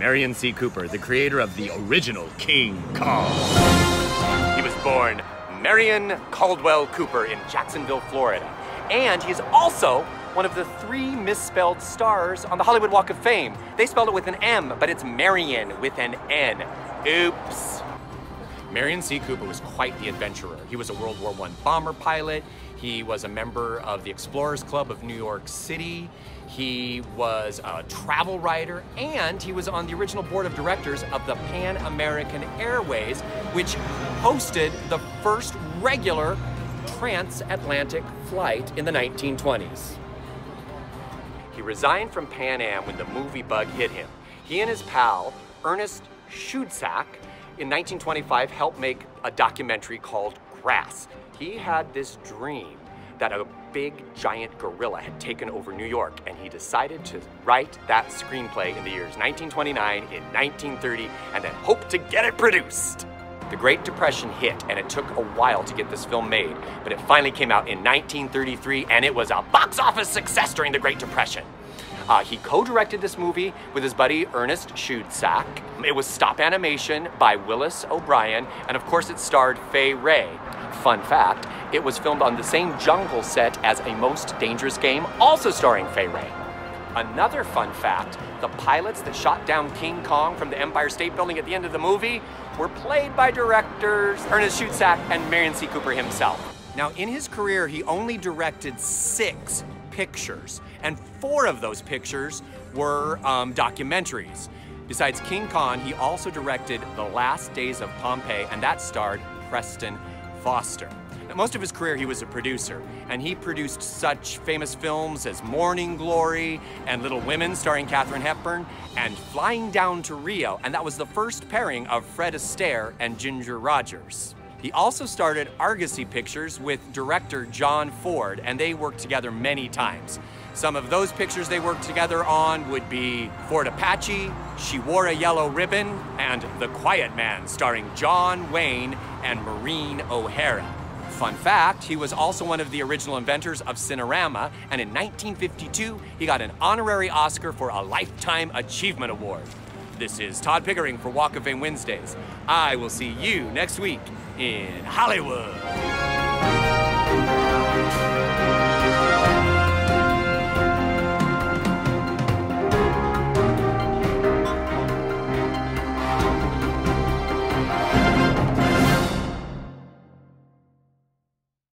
Merian C. Cooper, the creator of the original King Kong. He was born Marion Caldwell Cooper in Jacksonville, Florida. And he's also one of the three misspelled stars on the Hollywood Walk of Fame. They spelled it with an M, but it's Marion with an N. Oops. Merian C. Cooper was quite the adventurer. He was a World War I bomber pilot. He was a member of the Explorers Club of New York City. He was a travel writer, and he was on the original board of directors of the Pan American Airways, which hosted the first regular transatlantic flight in the 1920s. He resigned from Pan Am when the movie bug hit him. He and his pal, Ernest Schoedsack, in 1925 helped make a documentary called Grass. He had this dream that a big giant gorilla had taken over New York, and he decided to write that screenplay in the years 1929 and 1930 and then hoped to get it produced. The Great Depression hit, and it took a while to get this film made, but it finally came out in 1933, and it was a box office success during the Great Depression. Uh, he co-directed this movie with his buddy Ernest Schoedsack. It was stop animation by Willis O'Brien, and of course it starred Fay Wray. Fun fact, it was filmed on the same jungle set as A Most Dangerous Game, also starring Fay Wray. Another fun fact, the pilots that shot down King Kong from the Empire State Building at the end of the movie were played by directors Ernest Schoedsack and Merian C. Cooper himself. Now, in his career, he only directed six pictures, and four of those pictures were um, documentaries. Besides King Kong, he also directed The Last Days of Pompeii, and that starred Preston Foster. Now, most of his career, he was a producer, and he produced such famous films as Morning Glory and Little Women, starring Katharine Hepburn, and Flying Down to Rio, and that was the first pairing of Fred Astaire and Ginger Rogers. He also started Argosy Pictures with director John Ford, and they worked together many times. Some of those pictures they worked together on would be Fort Apache, She Wore a Yellow Ribbon, and The Quiet Man, starring John Wayne and Maureen O'Hara. Fun fact, he was also one of the original inventors of Cinerama, and in 1952, he got an honorary Oscar for a Lifetime Achievement Award. This is Todd Pickering for Walk of Fame Wednesdays. I will see you next week in Hollywood.